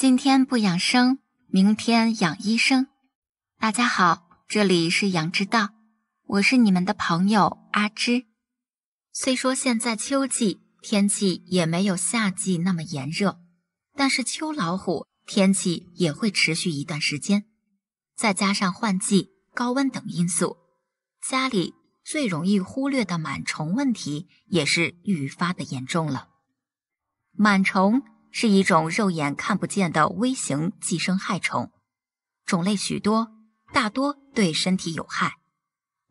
今天不养生，明天养医生。大家好，这里是养之道，我是你们的朋友阿芝。虽说现在秋季天气也没有夏季那么炎热，但是秋老虎天气也会持续一段时间，再加上换季、高温等因素，家里最容易忽略的螨虫问题也是愈发的严重了。螨虫。是一种肉眼看不见的微型寄生害虫，种类许多，大多对身体有害。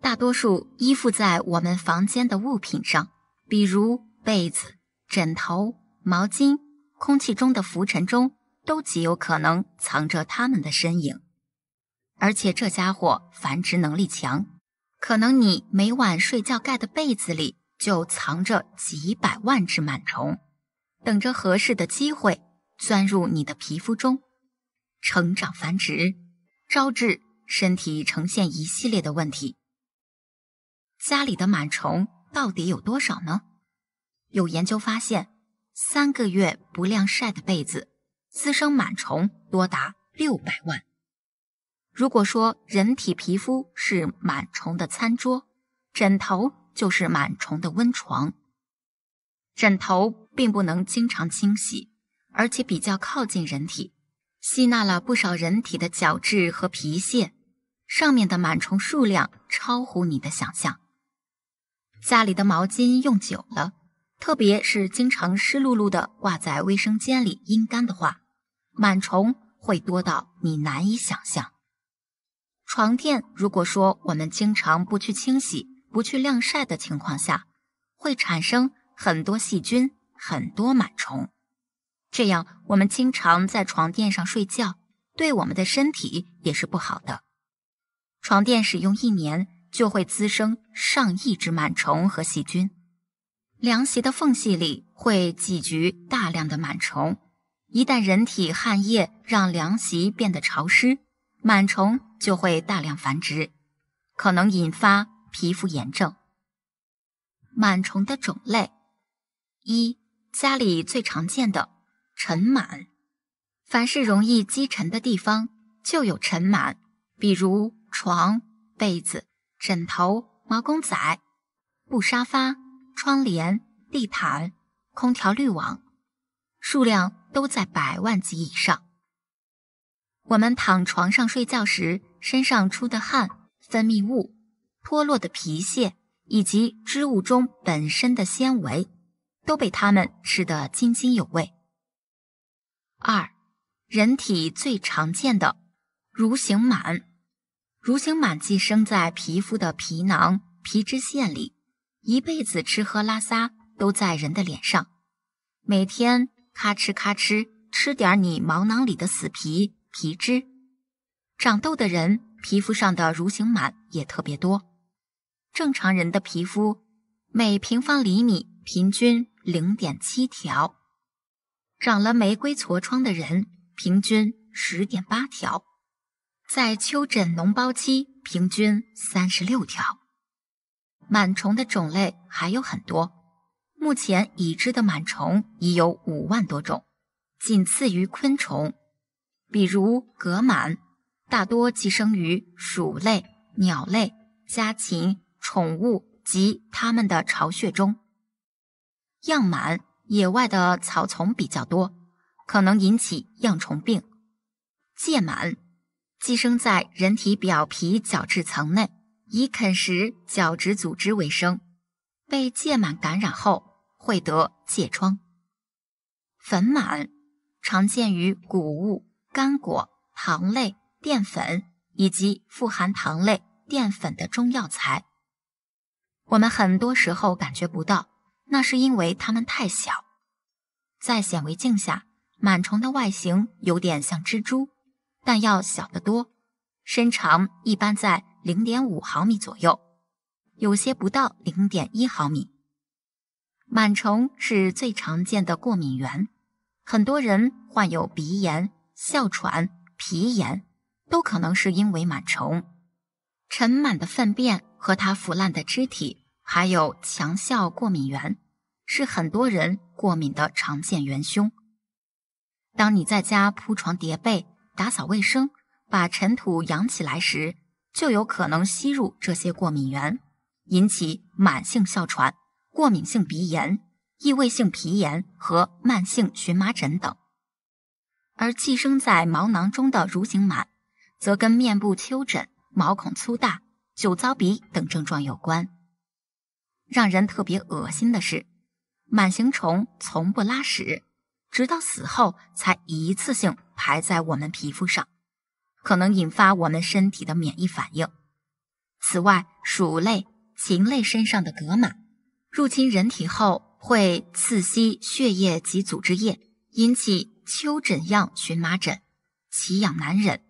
大多数依附在我们房间的物品上，比如被子、枕头、毛巾，空气中的浮尘中都极有可能藏着它们的身影。而且这家伙繁殖能力强，可能你每晚睡觉盖的被子里就藏着几百万只螨虫。等着合适的机会钻入你的皮肤中，成长繁殖，招致身体呈现一系列的问题。家里的螨虫到底有多少呢？有研究发现，三个月不晾晒的被子滋生螨虫多达六百万。如果说人体皮肤是螨虫的餐桌，枕头就是螨虫的温床。枕头。并不能经常清洗，而且比较靠近人体，吸纳了不少人体的角质和皮屑，上面的螨虫数量超乎你的想象。家里的毛巾用久了，特别是经常湿漉漉的挂在卫生间里阴干的话，螨虫会多到你难以想象。床垫如果说我们经常不去清洗、不去晾晒的情况下，会产生很多细菌。很多螨虫，这样我们经常在床垫上睡觉，对我们的身体也是不好的。床垫使用一年就会滋生上亿只螨虫和细菌，凉席的缝隙里会寄居大量的螨虫。一旦人体汗液让凉席变得潮湿，螨虫就会大量繁殖，可能引发皮肤炎症。螨虫的种类一。家里最常见的尘螨，凡是容易积尘的地方就有尘螨，比如床、被子、枕头、毛公仔、布沙发、窗帘、地毯、空调滤网，数量都在百万级以上。我们躺床上睡觉时，身上出的汗、分泌物、脱落的皮屑以及织物中本身的纤维。都被他们吃得津津有味。二，人体最常见的蠕形螨，蠕形螨寄生在皮肤的皮囊、皮脂腺里，一辈子吃喝拉撒都在人的脸上，每天咔哧咔哧吃点你毛囊里的死皮皮脂。长痘的人皮肤上的蠕形螨也特别多，正常人的皮肤每平方厘米平均。零点七条，长了玫瑰痤疮的人平均十点八条，在丘疹脓包期平均三十六条。螨虫的种类还有很多，目前已知的螨虫已有五万多种，仅次于昆虫，比如革螨，大多寄生于鼠类、鸟类、家禽、宠物及它们的巢穴中。样螨，野外的草丛比较多，可能引起样虫病。疥螨寄生在人体表皮角质层内，以啃食角质组织为生。被疥螨感染后会得疥疮。粉螨常见于谷物、干果、糖类、淀粉以及富含糖类、淀粉的中药材。我们很多时候感觉不到。那是因为它们太小，在显微镜下，螨虫的外形有点像蜘蛛，但要小得多，身长一般在零点五毫米左右，有些不到零点一毫米。螨虫是最常见的过敏源，很多人患有鼻炎、哮喘、皮炎，都可能是因为螨虫。尘螨的粪便和它腐烂的肢体。还有强效过敏原，是很多人过敏的常见元凶。当你在家铺床叠被、打扫卫生、把尘土扬起来时，就有可能吸入这些过敏源，引起慢性哮喘、过敏性鼻炎、异位性皮炎和慢性荨麻疹等。而寄生在毛囊中的蠕形螨，则跟面部丘疹、毛孔粗大、酒糟鼻等症状有关。让人特别恶心的是，螨形虫从不拉屎，直到死后才一次性排在我们皮肤上，可能引发我们身体的免疫反应。此外，鼠类、禽类身上的革螨入侵人体后，会刺激血液及组织液，引起。丘疹样荨麻疹，奇痒难忍，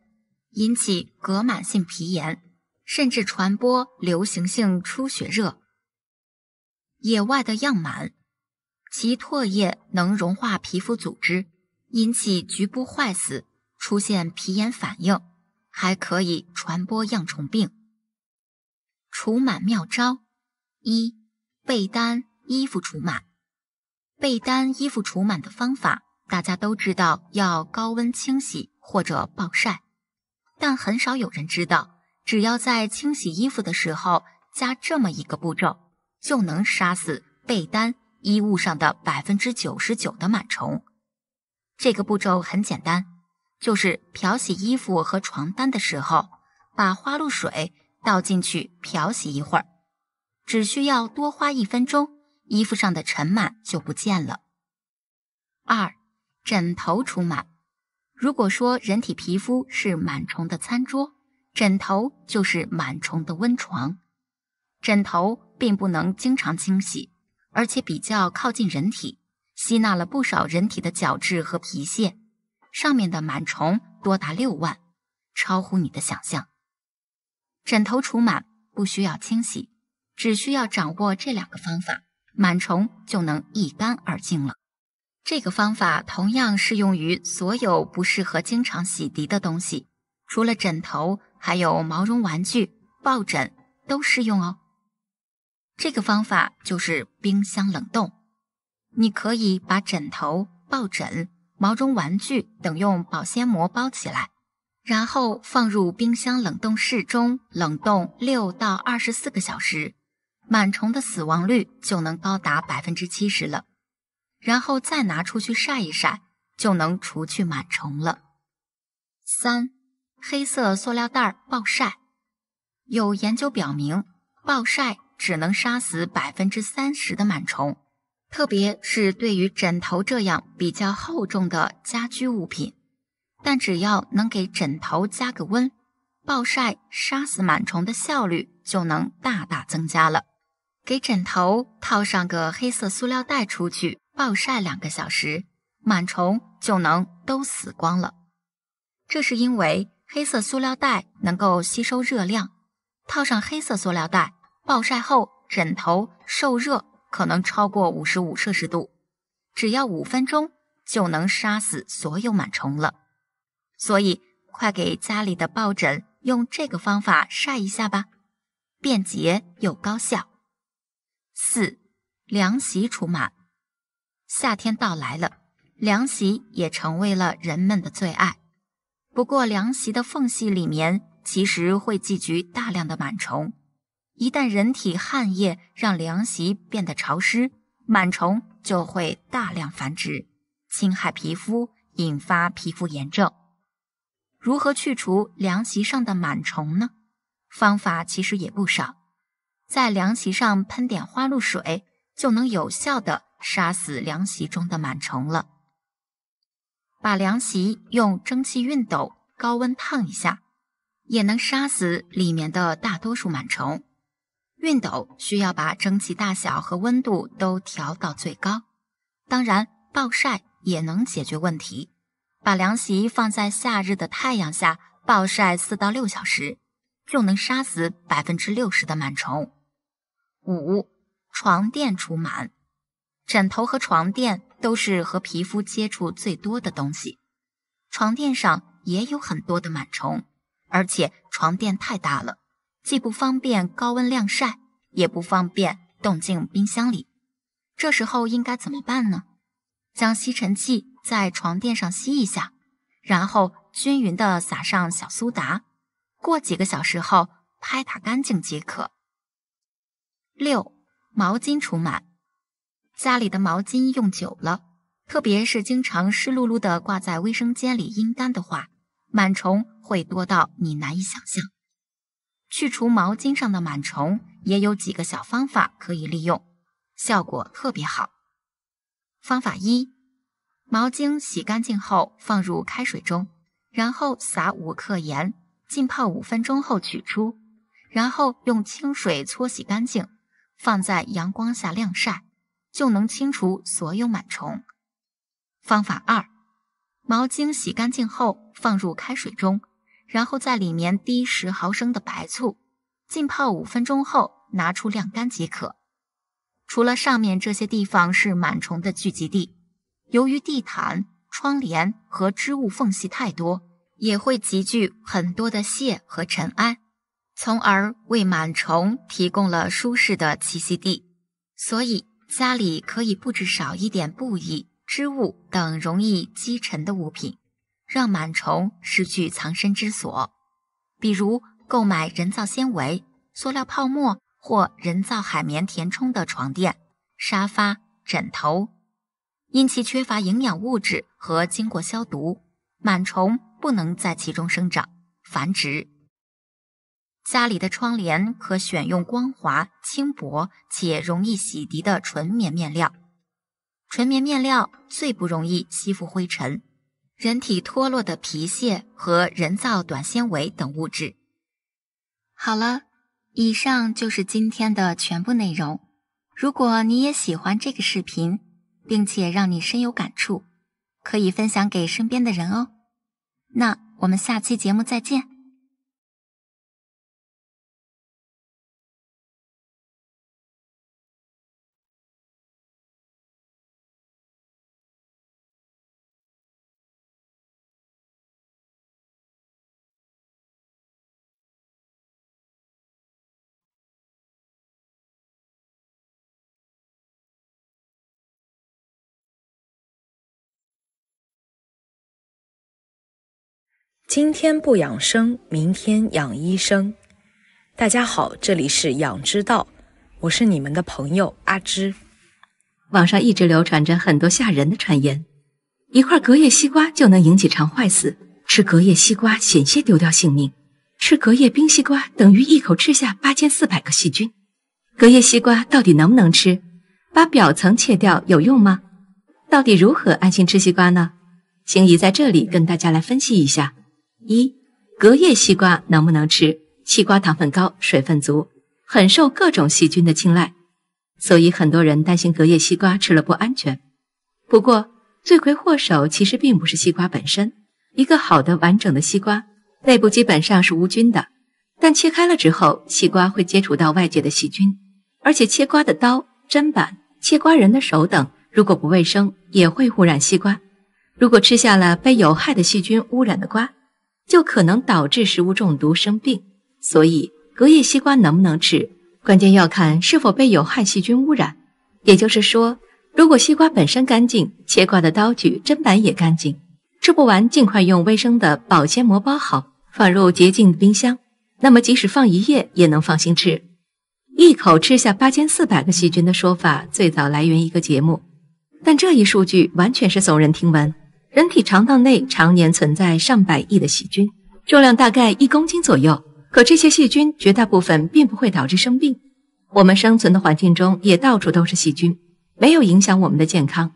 引起革螨性皮炎，甚至传播流行性出血热。野外的样螨，其唾液能融化皮肤组织，引起局部坏死，出现皮炎反应，还可以传播样虫病。除螨妙招：一、被单衣服除螨。被单衣服除螨的方法。大家都知道要高温清洗或者暴晒，但很少有人知道，只要在清洗衣服的时候加这么一个步骤，就能杀死被单衣物上的百分之九十九的螨虫。这个步骤很简单，就是漂洗衣服和床单的时候，把花露水倒进去漂洗一会儿，只需要多花一分钟，衣服上的尘螨就不见了。二。枕头除螨。如果说人体皮肤是螨虫的餐桌，枕头就是螨虫的温床。枕头并不能经常清洗，而且比较靠近人体，吸纳了不少人体的角质和皮屑，上面的螨虫多达六万，超乎你的想象。枕头除螨不需要清洗，只需要掌握这两个方法，螨虫就能一干二净了。这个方法同样适用于所有不适合经常洗涤的东西，除了枕头，还有毛绒玩具、抱枕都适用哦。这个方法就是冰箱冷冻，你可以把枕头、抱枕、毛绒玩具等用保鲜膜包起来，然后放入冰箱冷冻室中冷冻六到二十四个小时，螨虫的死亡率就能高达百分之七十了。然后再拿出去晒一晒，就能除去螨虫了。三、黑色塑料袋暴晒，有研究表明，暴晒只能杀死百分之三十的螨虫，特别是对于枕头这样比较厚重的家居物品。但只要能给枕头加个温，暴晒杀死螨虫的效率就能大大增加了。给枕头套上个黑色塑料袋出去。暴晒两个小时，螨虫就能都死光了。这是因为黑色塑料袋能够吸收热量，套上黑色塑料袋，暴晒后枕头受热可能超过五十五摄氏度，只要五分钟就能杀死所有螨虫了。所以，快给家里的抱枕用这个方法晒一下吧，便捷又高效。四，凉席除螨。夏天到来了，凉席也成为了人们的最爱。不过，凉席的缝隙里面其实会寄居大量的螨虫。一旦人体汗液让凉席变得潮湿，螨虫就会大量繁殖，侵害皮肤，引发皮肤炎症。如何去除凉席上的螨虫呢？方法其实也不少，在凉席上喷点花露水，就能有效的。杀死凉席中的螨虫了。把凉席用蒸汽熨斗高温烫一下，也能杀死里面的大多数螨虫。熨斗需要把蒸汽大小和温度都调到最高。当然，暴晒也能解决问题。把凉席放在夏日的太阳下暴晒四到六小时，就能杀死百分之六十的螨虫。五、床垫除螨。枕头和床垫都是和皮肤接触最多的东西，床垫上也有很多的螨虫，而且床垫太大了，既不方便高温晾晒，也不方便冻进冰箱里。这时候应该怎么办呢？将吸尘器在床垫上吸一下，然后均匀的撒上小苏打，过几个小时后拍打干净即可。六、毛巾除螨。家里的毛巾用久了，特别是经常湿漉漉的挂在卫生间里阴干的话，螨虫会多到你难以想象。去除毛巾上的螨虫也有几个小方法可以利用，效果特别好。方法一：毛巾洗干净后放入开水中，然后撒五克盐，浸泡五分钟后取出，然后用清水搓洗干净，放在阳光下晾晒，就能清除所有螨虫。方法二：毛巾洗干净后放入开水中。然后在里面滴十毫升的白醋，浸泡五分钟后拿出晾干即可。除了上面这些地方是螨虫的聚集地，由于地毯、窗帘和织物缝隙太多，也会集聚很多的屑和尘埃，从而为螨虫提供了舒适的栖息地。所以家里可以布置少一点布艺、织物等容易积尘的物品。让螨虫失去藏身之所，比如购买人造纤维、塑料泡沫或人造海绵填充的床垫、沙发、枕头，因其缺乏营养物质和经过消毒，螨虫不能在其中生长繁殖。家里的窗帘可选用光滑、轻薄且容易洗涤的纯棉面料，纯棉面料最不容易吸附灰尘。人体脱落的皮屑和人造短纤维等物质。好了，以上就是今天的全部内容。如果你也喜欢这个视频，并且让你深有感触，可以分享给身边的人哦。那我们下期节目再见。今天不养生，明天养医生。大家好，这里是养之道，我是你们的朋友阿芝。网上一直流传着很多吓人的传言，一块隔夜西瓜就能引起肠坏死，吃隔夜西瓜险些丢掉性命，吃隔夜冰西瓜等于一口吃下八千四百个细菌。隔夜西瓜到底能不能吃？把表层切掉有用吗？到底如何安心吃西瓜呢？心怡在这里跟大家来分析一下。一隔夜西瓜能不能吃？西瓜糖分高，水分足，很受各种细菌的青睐，所以很多人担心隔夜西瓜吃了不安全。不过，罪魁祸首其实并不是西瓜本身。一个好的完整的西瓜内部基本上是无菌的，但切开了之后，西瓜会接触到外界的细菌，而且切瓜的刀、砧板、切瓜人的手等，如果不卫生，也会污染西瓜。如果吃下了被有害的细菌污染的瓜，就可能导致食物中毒生病，所以隔夜西瓜能不能吃，关键要看是否被有害细菌污染。也就是说，如果西瓜本身干净，切瓜的刀具、砧板也干净，吃不完尽快用卫生的保鲜膜包好，放入洁净的冰箱，那么即使放一夜也能放心吃。一口吃下八千四百个细菌的说法，最早来源一个节目，但这一数据完全是耸人听闻。人体肠道内常年存在上百亿的细菌，重量大概一公斤左右。可这些细菌绝大部分并不会导致生病。我们生存的环境中也到处都是细菌，没有影响我们的健康。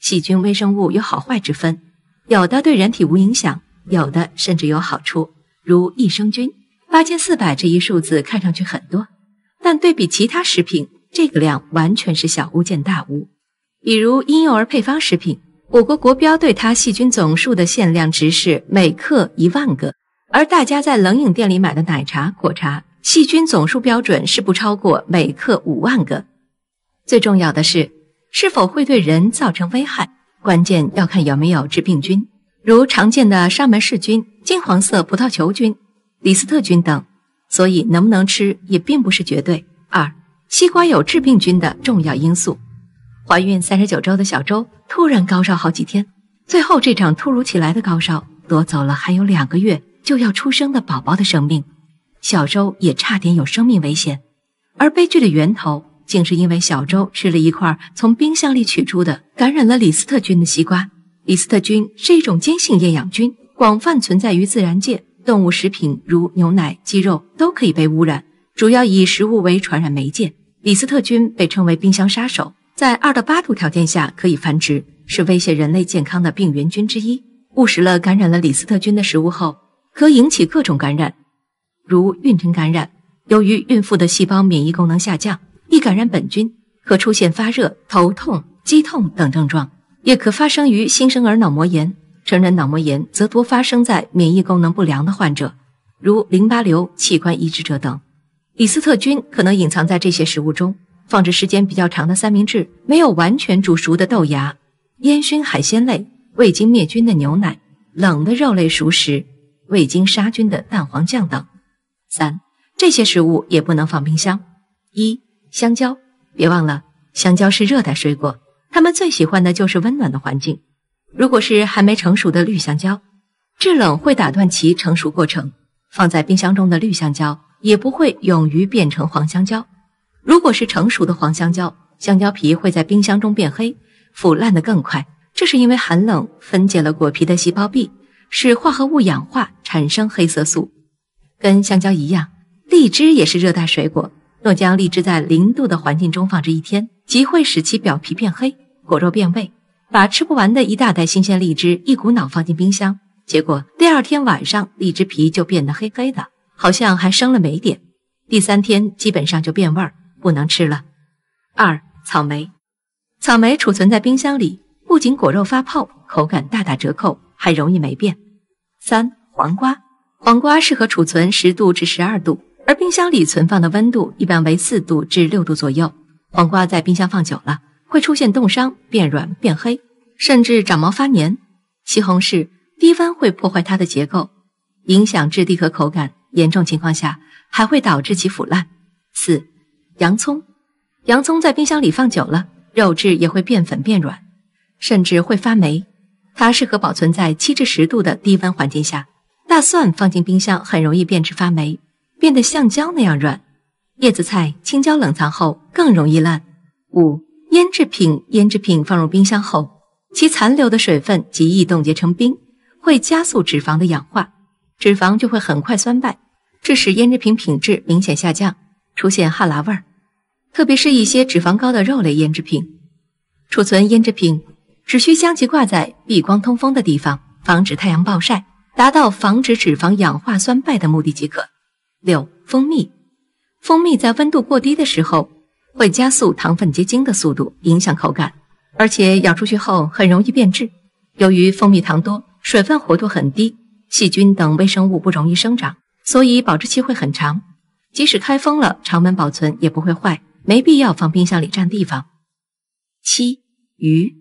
细菌微生物有好坏之分，有的对人体无影响，有的甚至有好处。如益生菌，八千四百这一数字看上去很多，但对比其他食品，这个量完全是小巫见大巫。比如婴幼儿配方食品。我国国标对它细菌总数的限量值是每克一万个，而大家在冷饮店里买的奶茶、果茶，细菌总数标准是不超过每克五万个。最重要的是，是否会对人造成危害，关键要看有没有致病菌，如常见的沙门氏菌、金黄色葡萄球菌、李斯特菌等。所以，能不能吃也并不是绝对。二，西瓜有致病菌的重要因素。怀孕三十九周的小周突然高烧好几天，最后这场突如其来的高烧夺走了还有两个月就要出生的宝宝的生命，小周也差点有生命危险。而悲剧的源头，竟是因为小周吃了一块从冰箱里取出的感染了李斯特菌的西瓜。李斯特菌是一种兼性厌氧菌，广泛存在于自然界，动物食品如牛奶、鸡肉都可以被污染，主要以食物为传染媒介。李斯特菌被称为冰箱杀手，在二到八度条件下可以繁殖，是威胁人类健康的病原菌之一。误食了感染了李斯特菌的食物后，可引起各种感染，如孕晨感染。由于孕妇的细胞免疫功能下降，易感染本菌，可出现发热、头痛、肌痛等症状。也可发生于新生儿脑膜炎，成人脑膜炎则多发生在免疫功能不良的患者，如淋巴瘤、器官移植者等。李斯特菌可能隐藏在这些食物中，放置时间比较长的三明治、没有完全煮熟的豆芽、烟熏海鲜类、未经灭菌的牛奶、冷的肉类熟食、未经杀菌的蛋黄酱等。三，这些食物也不能放冰箱。一，香蕉，别忘了，香蕉是热带水果。它们最喜欢的就是温暖的环境。如果是还没成熟的绿香蕉，制冷会打断其成熟过程，放在冰箱中的绿香蕉也不会勇于变成黄香蕉。如果是成熟的黄香蕉，香蕉皮会在冰箱中变黑，腐烂的更快。这是因为寒冷分解了果皮的细胞壁，使化合物氧化产生黑色素。跟香蕉一样，荔枝也是热带水果。若将荔枝在零度的环境中放置一天，即会使其表皮变黑，果肉变味。把吃不完的一大袋新鲜荔枝一股脑放进冰箱，结果第二天晚上荔枝皮就变得黑黑的，好像还生了霉点。第三天基本上就变味儿，不能吃了。二、草莓，草莓储存在冰箱里，不仅果肉发泡，口感大打折扣，还容易霉变。三、黄瓜，黄瓜适合储存十度至十二度，而冰箱里存放的温度一般为四度至六度左右。黄瓜在冰箱放久了，会出现冻伤、变软、变黑，甚至长毛发黏。西红柿低温会破坏它的结构，影响质地和口感，严重情况下还会导致其腐烂。四、洋葱，洋葱在冰箱里放久了，肉质也会变粉变软，甚至会发霉。它适合保存在七至十度的低温环境下。大蒜放进冰箱很容易变质发霉，变得像胶那样软。叶子菜、青椒冷藏后更容易烂。五、腌制品，腌制品放入冰箱后，其残留的水分极易冻结成冰，会加速脂肪的氧化，脂肪就会很快酸败，致使腌制品品质明显下降，出现哈喇味儿。特别是一些脂肪高的肉类腌制品，储存腌制品只需将其挂在避光通风的地方，防止太阳暴晒，达到防止脂肪氧化酸败的目的即可。六、蜂蜜。蜂蜜在温度过低的时候，会加速糖分结晶的速度，影响口感，而且咬出去后很容易变质。由于蜂蜜糖多，水分活度很低，细菌等微生物不容易生长，所以保质期会很长。即使开封了，常温保存也不会坏，没必要放冰箱里占地方。七鱼，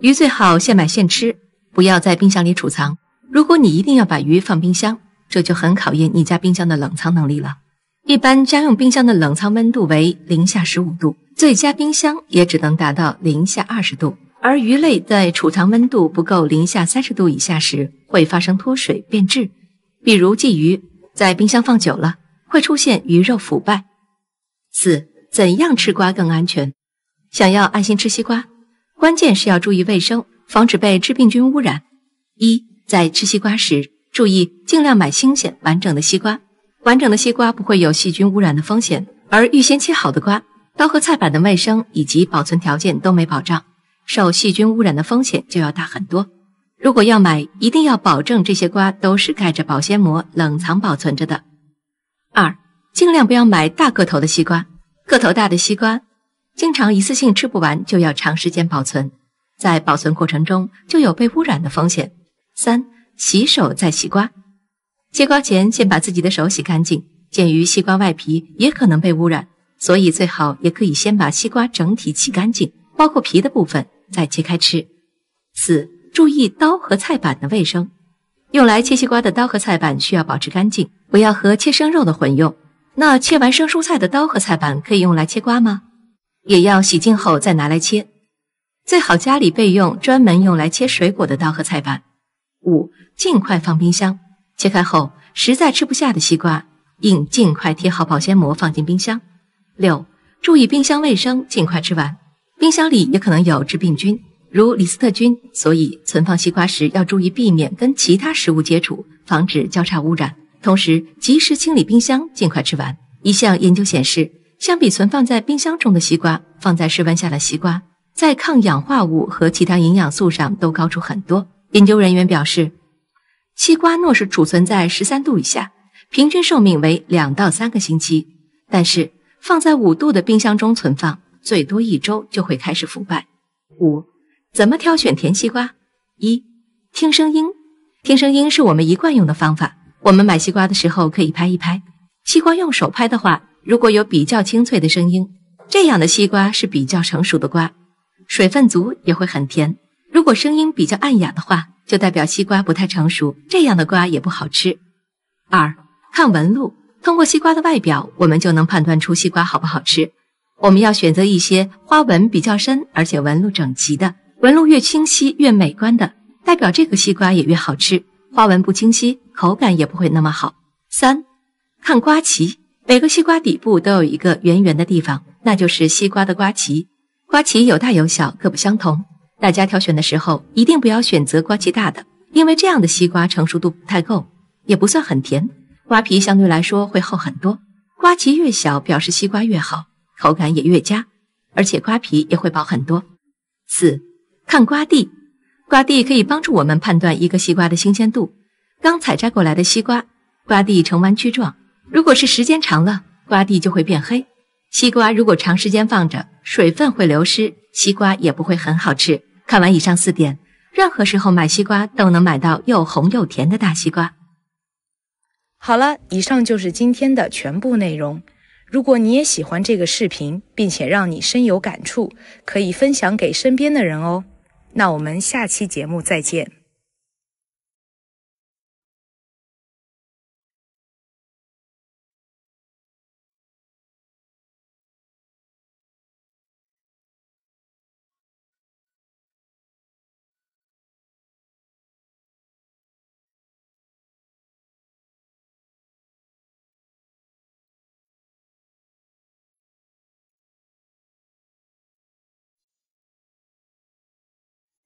鱼最好现买现吃，不要在冰箱里储藏。如果你一定要把鱼放冰箱，这就很考验你家冰箱的冷藏能力了。一般家用冰箱的冷藏温度为零下十五度，最佳冰箱也只能达到零下二十度。而鱼类在储藏温度不够零下三十度以下时，会发生脱水变质。比如鲫鱼在冰箱放久了，会出现鱼肉腐败。四、怎样吃瓜更安全？想要安心吃西瓜，关键是要注意卫生，防止被致病菌污染。一、在吃西瓜时，注意尽量买新鲜完整的西瓜。完整的西瓜不会有细菌污染的风险，而预先切好的瓜，刀和菜板的卫生以及保存条件都没保障，受细菌污染的风险就要大很多。如果要买，一定要保证这些瓜都是盖着保鲜膜冷藏保存着的。二，尽量不要买大个头的西瓜，个头大的西瓜经常一次性吃不完，就要长时间保存，在保存过程中就有被污染的风险。三，洗手再洗瓜。切瓜前，先把自己的手洗干净。鉴于西瓜外皮也可能被污染，所以最好也可以先把西瓜整体洗干净，包括皮的部分，再切开吃。四、注意刀和菜板的卫生。用来切西瓜的刀和菜板需要保持干净，不要和切生肉的混用。那切完生蔬菜的刀和菜板可以用来切瓜吗？也要洗净后再拿来切。最好家里备用专门用来切水果的刀和菜板。五、尽快放冰箱。切开后实在吃不下的西瓜，应尽快贴好保鲜膜放进冰箱。六、注意冰箱卫生，尽快吃完。冰箱里也可能有致病菌，如李斯特菌，所以存放西瓜时要注意避免跟其他食物接触，防止交叉污染。同时，及时清理冰箱，尽快吃完。一项研究显示，相比存放在冰箱中的西瓜，放在室温下的西瓜，在抗氧化物和其他营养素上都高出很多。研究人员表示，西瓜若是储存在十三度以下，平均寿命为两到三个星期；但是放在五度的冰箱中存放，最多一周就会开始腐败。五，怎么挑选甜西瓜？一，听声音，听声音是我们一贯用的方法。我们买西瓜的时候可以拍一拍，西瓜用手拍的话，如果有比较清脆的声音，这样的西瓜是比较成熟的瓜，水分足也会很甜。如果声音比较暗哑的话，就代表西瓜不太成熟，这样的瓜也不好吃。二，看纹路，通过西瓜的外表，我们就能判断出西瓜好不好吃。我们要选择一些花纹比较深，而且纹路整齐的，纹路越清晰越美观的，代表这个西瓜也越好吃。花纹不清晰，口感也不会那么好。三，看瓜脐，每个西瓜底部都有一个圆圆的地方，那就是西瓜的瓜脐。瓜脐有大有小，各不相同。大家挑选的时候一定不要选择瓜脐大的，因为这样的西瓜成熟度不太够，也不算很甜，瓜皮相对来说会厚很多。瓜脐越小，表示西瓜越好，口感也越佳，而且瓜皮也会薄很多。四，看瓜蒂。瓜蒂可以帮助我们判断一个西瓜的新鲜度。刚采摘过来的西瓜，瓜蒂呈弯曲状，如果是时间长了，瓜蒂就会变黑。西瓜如果长时间放着，水分会流失，西瓜也不会很好吃。看完以上四点，任何时候买西瓜都能买到又红又甜的大西瓜。好了，以上就是今天的全部内容。如果你也喜欢这个视频，并且让你深有感触，可以分享给身边的人哦。那我们下期节目再见。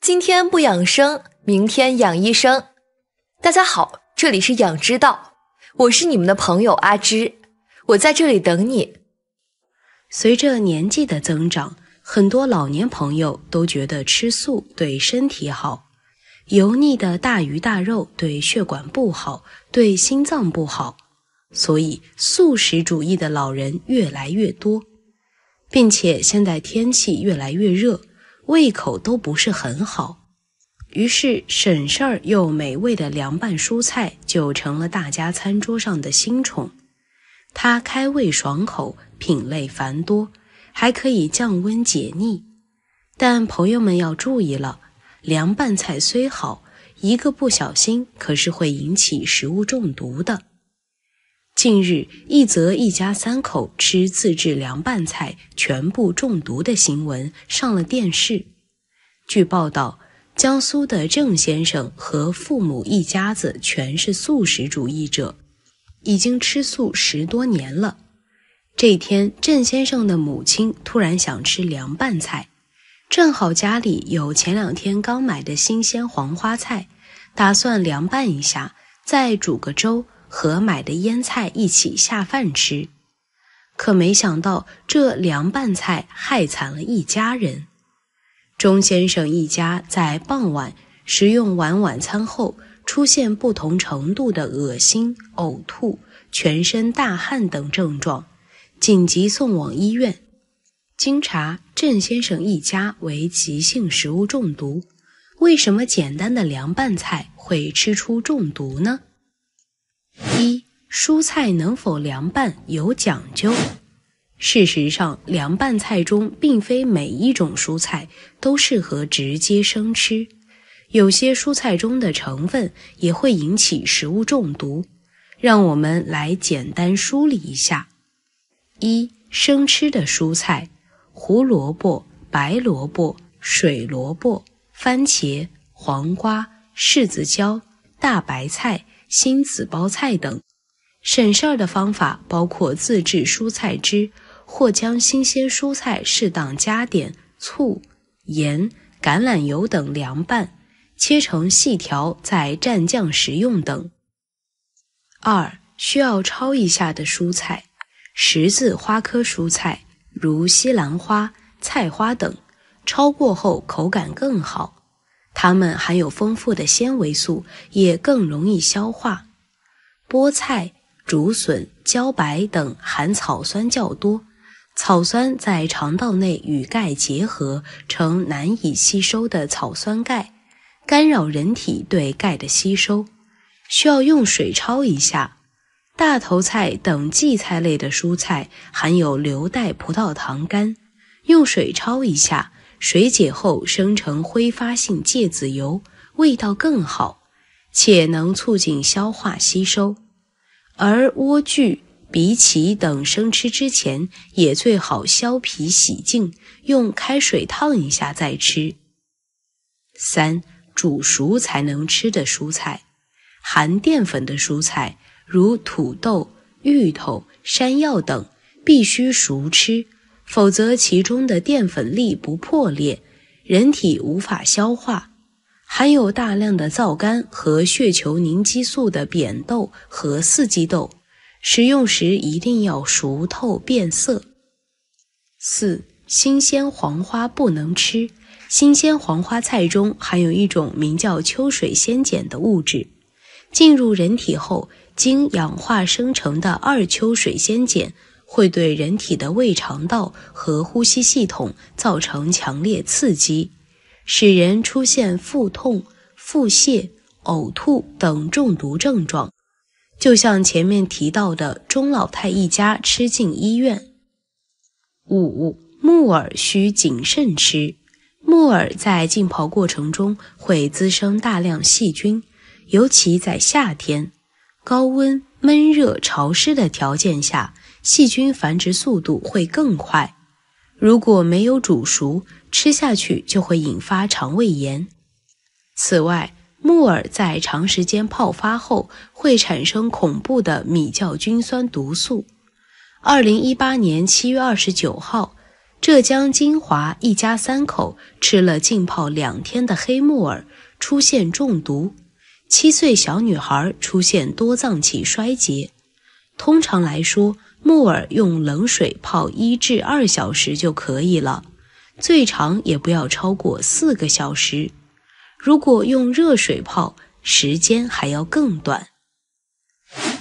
今天不养生，明天养医生。大家好，这里是养之道，我是你们的朋友阿芝，我在这里等你。随着年纪的增长，很多老年朋友都觉得吃素对身体好，油腻的大鱼大肉对血管不好，对心脏不好，所以素食主义的老人越来越多，并且现在天气越来越热。胃口都不是很好，于是省事儿又美味的凉拌蔬菜就成了大家餐桌上的新宠。它开胃爽口，品类繁多，还可以降温解腻。但朋友们要注意了，凉拌菜虽好，一个不小心可是会引起食物中毒的。近日，一则一家三口吃自制凉拌菜全部中毒的新闻上了电视。据报道，江苏的郑先生和父母一家子全是素食主义者，已经吃素十多年了。这天，郑先生的母亲突然想吃凉拌菜，正好家里有前两天刚买的新鲜黄花菜，打算凉拌一下，再煮个粥。和买的腌菜一起下饭吃，可没想到这凉拌菜害惨了一家人。钟先生一家在傍晚食用完晚餐后，出现不同程度的恶心、呕吐、全身大汗等症状，紧急送往医院。经查，郑先生一家为急性食物中毒。为什么简单的凉拌菜会吃出中毒呢？一蔬菜能否凉拌有讲究。事实上，凉拌菜中并非每一种蔬菜都适合直接生吃，有些蔬菜中的成分也会引起食物中毒。让我们来简单梳理一下：一、生吃的蔬菜，胡萝卜、白萝卜、水萝卜、番茄、黄瓜、柿子椒、大白菜、新紫包菜等。省事儿的方法包括自制蔬菜汁，或将新鲜蔬菜适当加点醋、盐、橄榄油等凉拌，切成细条再蘸酱食用等。二、需要焯一下的蔬菜：十字花科蔬菜，如西兰花、菜花等，焯过后口感更好，它们含有丰富的纤维素，也更容易消化。菠菜。竹笋、茭白等含草酸较多，草酸在肠道内与钙结合成难以吸收的草酸钙，干扰人体对钙的吸收，需要用水焯一下。大头菜等荠菜类的蔬菜含有硫代葡萄糖苷，用水焯一下，水解后生成挥发性芥子油，味道更好，且能促进消化吸收。而莴苣、荸荠等生吃之前，也最好削皮洗净，用开水烫一下再吃。三、煮熟才能吃的蔬菜，含淀粉的蔬菜，如土豆、芋头、山药等，必须熟吃，否则其中的淀粉粒不破裂，人体无法消化。含有大量的皂苷和血球凝激素的扁豆和四季豆，食用时一定要熟透变色。四、新鲜黄花不能吃。新鲜黄花菜中含有一种名叫秋水仙碱的物质，进入人体后，经氧化生成的二秋水仙碱会对人体的胃肠道和呼吸系统造成强烈刺激。使人出现腹痛、腹泻、呕吐等中毒症状，就像前面提到的钟老太一家吃进医院。五、木耳需谨慎吃，木耳在浸泡过程中会滋生大量细菌，尤其在夏天，高温、闷热、潮湿的条件下，细菌繁殖速度会更快。如果没有煮熟，吃下去就会引发肠胃炎。此外，木耳在长时间泡发后会产生恐怖的米酵菌酸毒素。二零一八年七月二十九号，浙江金华一家三口吃了浸泡两天的黑木耳，出现中毒。七岁小女孩出现多脏器衰竭。通常来说，木耳用冷水泡一至二小时就可以了，最长也不要超过四个小时。如果用热水泡，时间还要更短。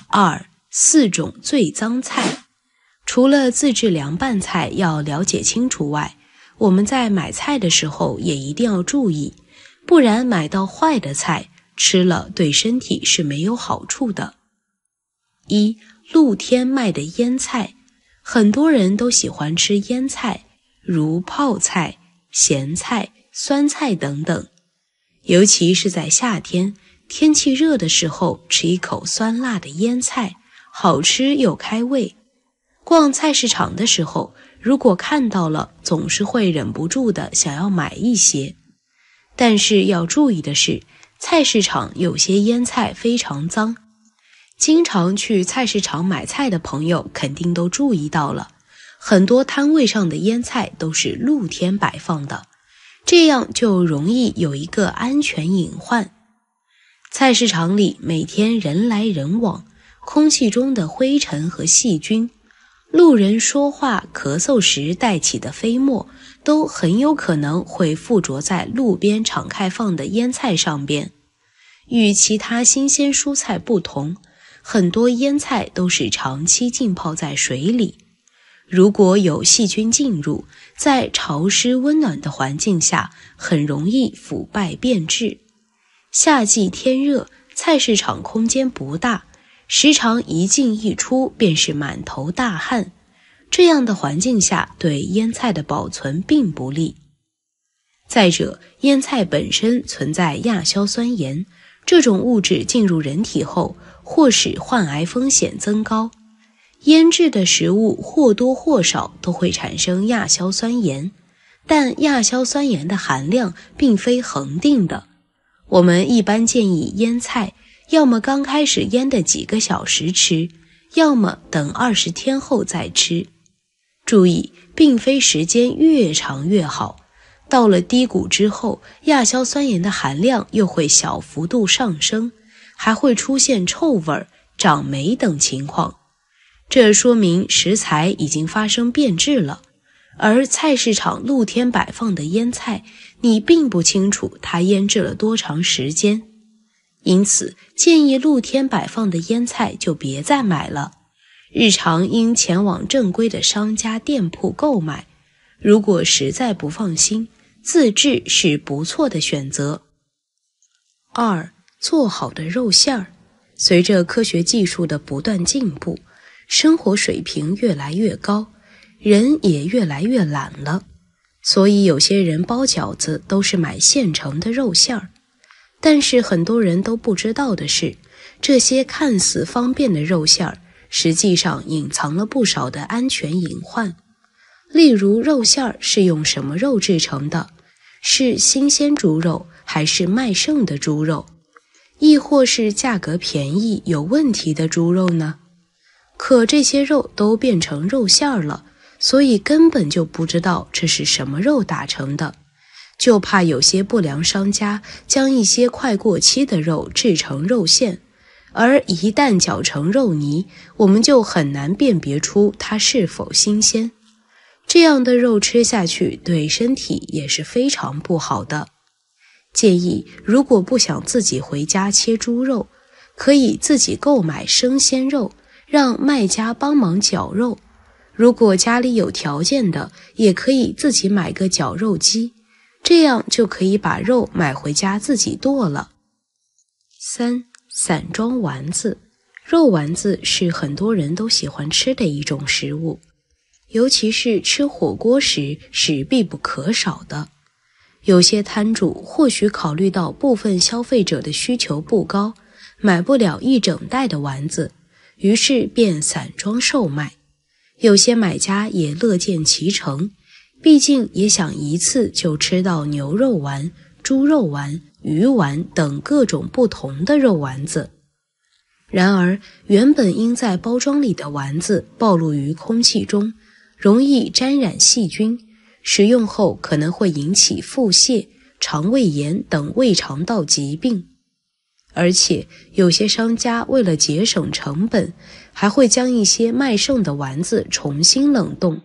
二四种最脏菜，除了自制凉拌菜要了解清楚外，我们在买菜的时候也一定要注意，不然买到坏的菜吃了对身体是没有好处的。一露天卖的腌菜，很多人都喜欢吃腌菜，如泡菜、咸菜、酸菜等等。尤其是在夏天，天气热的时候，吃一口酸辣的腌菜，好吃又开胃。逛菜市场的时候，如果看到了，总是会忍不住的想要买一些。但是要注意的是，菜市场有些腌菜非常脏。经常去菜市场买菜的朋友肯定都注意到了，很多摊位上的腌菜都是露天摆放的，这样就容易有一个安全隐患。菜市场里每天人来人往，空气中的灰尘和细菌，路人说话、咳嗽时带起的飞沫，都很有可能会附着在路边敞开放的腌菜上边。与其他新鲜蔬菜不同。很多腌菜都是长期浸泡在水里，如果有细菌进入，在潮湿温暖的环境下，很容易腐败变质。夏季天热，菜市场空间不大，时常一进一出便是满头大汗，这样的环境下对腌菜的保存并不利。再者，腌菜本身存在亚硝酸盐，这种物质进入人体后。或使患癌风险增高，腌制的食物或多或少都会产生亚硝酸盐，但亚硝酸盐的含量并非恒定的。我们一般建议腌菜，要么刚开始腌的几个小时吃，要么等二十天后再吃。注意，并非时间越长越好。到了低谷之后，亚硝酸盐的含量又会小幅度上升，还会出现臭味、长霉等情况。这说明食材已经发生变质了。而菜市场露天摆放的腌菜，你并不清楚它腌制了多长时间，因此建议露天摆放的腌菜就别再买了。日常应前往正规的商家店铺购买。如果实在不放心，自制是不错的选择。二，做好的肉馅儿。随着科学技术的不断进步，生活水平越来越高，人也越来越懒了，所以有些人包饺子都是买现成的肉馅儿。但是很多人都不知道的是，这些看似方便的肉馅儿。实际上隐藏了不少的安全隐患，例如肉馅儿是用什么肉制成的？是新鲜猪肉还是卖剩的猪肉？亦或是价格便宜有问题的猪肉呢？可这些肉都变成肉馅了，所以根本就不知道这是什么肉打成的，就怕有些不良商家将一些快过期的肉制成肉馅。而一旦搅成肉泥，我们就很难辨别出它是否新鲜。这样的肉吃下去对身体也是非常不好的。建议如果不想自己回家切猪肉，可以自己购买生鲜肉，让卖家帮忙绞肉。如果家里有条件的，也可以自己买个绞肉机，这样就可以把肉买回家自己剁了。三。散装丸子，肉丸子是很多人都喜欢吃的一种食物，尤其是吃火锅时是必不可少的。有些摊主或许考虑到部分消费者的需求不高，买不了一整袋的丸子，于是便散装售卖。有些买家也乐见其成，毕竟也想一次就吃到牛肉丸、猪肉丸。鱼丸等各种不同的肉丸子，然而原本应在包装里的丸子暴露于空气中，容易沾染细菌，食用后可能会引起腹泻、肠胃炎等胃肠道疾病。而且有些商家为了节省成本，还会将一些卖剩的丸子重新冷冻，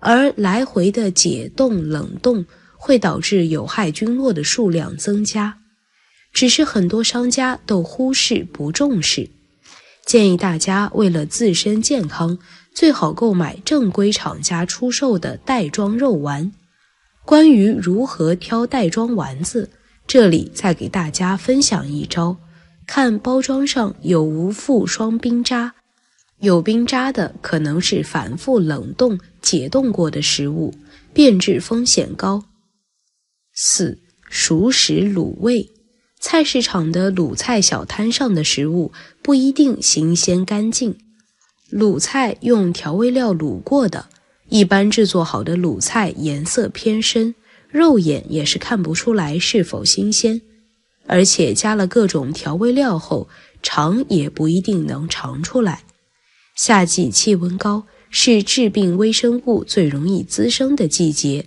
而来回的解冻、冷冻。会导致有害菌落的数量增加，只是很多商家都忽视不重视。建议大家为了自身健康，最好购买正规厂家出售的袋装肉丸。关于如何挑袋装丸子，这里再给大家分享一招：看包装上有无附双冰渣，有冰渣的可能是反复冷冻、解冻过的食物，变质风险高。四熟食卤味，菜市场的卤菜小摊上的食物不一定新鲜干净。卤菜用调味料卤过的，一般制作好的卤菜颜色偏深，肉眼也是看不出来是否新鲜。而且加了各种调味料后，尝也不一定能尝出来。夏季气温高，是致病微生物最容易滋生的季节。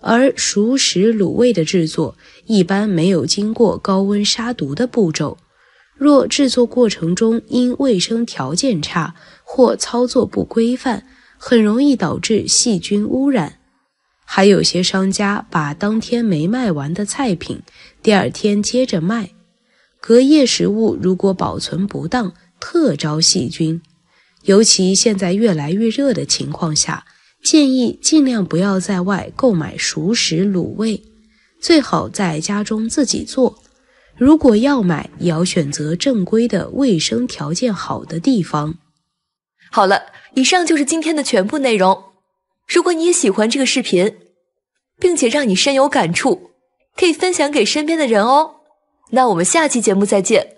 而熟食卤味的制作一般没有经过高温杀毒的步骤，若制作过程中因卫生条件差或操作不规范，很容易导致细菌污染。还有些商家把当天没卖完的菜品第二天接着卖，隔夜食物如果保存不当，特招细菌。尤其现在越来越热的情况下。建议尽量不要在外购买熟食卤味，最好在家中自己做。如果要买，也要选择正规的、卫生条件好的地方。好了，以上就是今天的全部内容。如果你也喜欢这个视频，并且让你深有感触，可以分享给身边的人哦。那我们下期节目再见。